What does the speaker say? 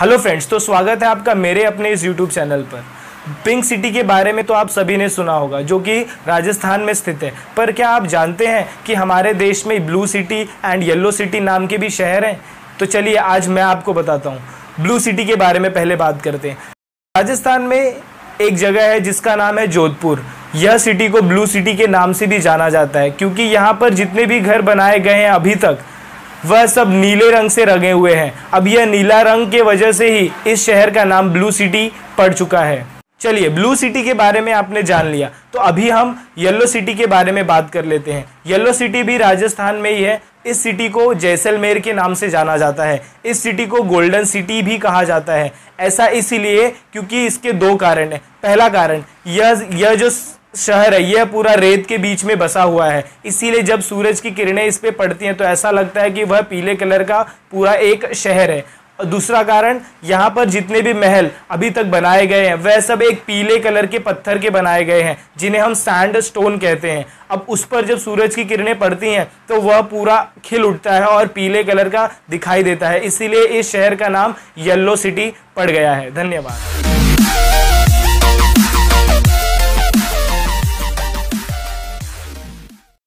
Hello friends तो स्वागत है आपका मेरे अपने इस यूट्यूब चैनल पर। पिंक सिटी के बारे में तो आप सभी ने सुना होगा, जो कि राजस्थान में स्थित है। पर क्या आप जानते हैं कि हमारे देश में Blue City and Yellow City नाम के भी शहर हैं? तो चलिए आज मैं आपको बताता हूँ। ब्लू सिटी के बारे में पहले बात करते हैं। राजस्थान में एक जगह है जिसका नाम है जोधपुर। यह सिटी को ब्लू सिटी के नाम से भी जाना जाता है, क्योंकि यहाँ पर जितने भी घर बनाए गए हैं अभी तक वह सब नीले रंग से रंगे हुए हैं। अब यह नीला रंग के वजह से ही इस शहर का नाम ब्लू सिटी पड़ चुका है। चलिए ब्लू सिटी के बारे में आपने जान लिया। तो अभी हम येलो सिटी के बारे में बात कर लेते हैं। येलो सिटी भी राजस्थान में ही है। इस सिटी को जैसलमेर के नाम से जाना जाता है। इस सिटी को गोल्डन सिटी भी कहा जाता है। ऐसा इसीलिए क्योंकि इसके दो कारण है। पहला कारण, यह यह जो शहर है, यह पूरा रेत के बीच में बसा हुआ है। इसीलिए जब सूरज की किरणें इस पे पड़ती हैं तो ऐसा लगता है कि वह पीले कलर का पूरा एक शहर है। दूसरा कारण, यहाँ पर जितने भी महल अभी तक बनाए गए हैं, वह सब एक पीले कलर के पत्थर के बनाए गए हैं, जिन्हें हम सैंड स्टोन कहते हैं। अब उस पर जब सूरज की किरणें पड़ती हैं तो वह पूरा खिल उठता है और पीले कलर का दिखाई देता है। इसीलिए इस शहर का नाम येल्लो सिटी पड़ गया है। धन्यवाद।